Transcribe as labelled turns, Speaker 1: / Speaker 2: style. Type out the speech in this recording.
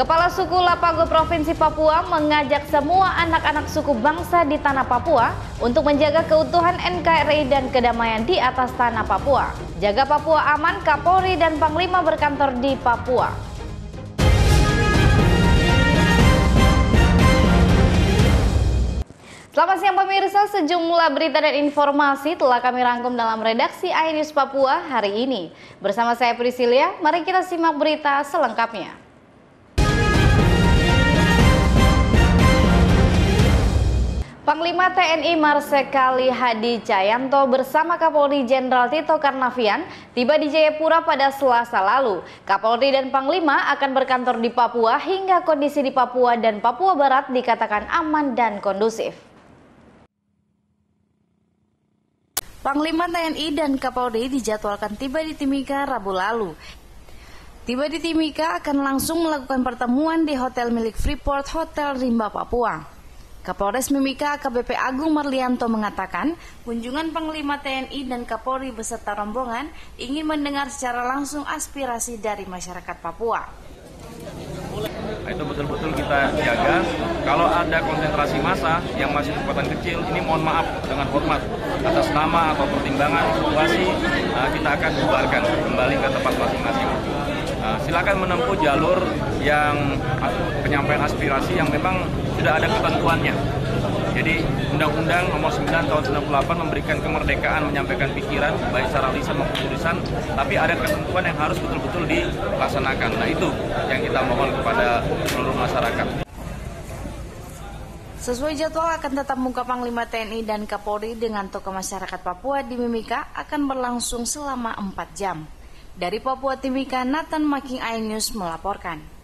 Speaker 1: Kepala suku Lapago Provinsi Papua mengajak semua anak-anak suku bangsa di tanah Papua untuk menjaga keutuhan NKRI dan kedamaian di atas tanah Papua. Jaga Papua aman, Kapolri dan Panglima berkantor di Papua. Selamat siang pemirsa, sejumlah berita dan informasi telah kami rangkum dalam redaksi iNews Papua hari ini. Bersama saya Priscilia, mari kita simak berita selengkapnya. Panglima TNI Marsekali Hadi Cayanto bersama Kapolri Jenderal Tito Karnavian tiba di Jayapura pada Selasa lalu. Kapolri dan Panglima akan berkantor di Papua hingga kondisi di Papua dan Papua Barat dikatakan aman dan kondusif. Panglima TNI dan Kapolri dijadwalkan tiba di Timika Rabu lalu. Tiba di Timika akan langsung melakukan pertemuan di hotel milik Freeport Hotel Rimba Papua. Kapolres Mimika AKBP Agung Marlianto mengatakan, kunjungan Panglima TNI dan Kapolri beserta rombongan ingin mendengar secara langsung aspirasi dari masyarakat Papua.
Speaker 2: Itu betul-betul kita jaga. Kalau ada konsentrasi massa yang masih kekuatan kecil, ini mohon maaf dengan hormat atas nama atau pertimbangan situasi uh, kita akan bubarkan kembali ke tempat masing-masing. Uh, silakan menempuh jalur yang penyampaian aspirasi yang memang sudah ada ketentuannya. Jadi Undang-Undang Nomor 9 Tahun 98 memberikan kemerdekaan menyampaikan pikiran baik secara lisan maupun tulisan, tapi ada ketentuan yang harus betul-betul dilaksanakan. Nah itu yang kita mohon kepada seluruh masyarakat.
Speaker 1: Sesuai jadwal akan tetap muka Panglima TNI dan Kapolri dengan tokoh masyarakat Papua di Mimika akan berlangsung selama 4 jam. Dari Papua Timika, Nathan Making News melaporkan.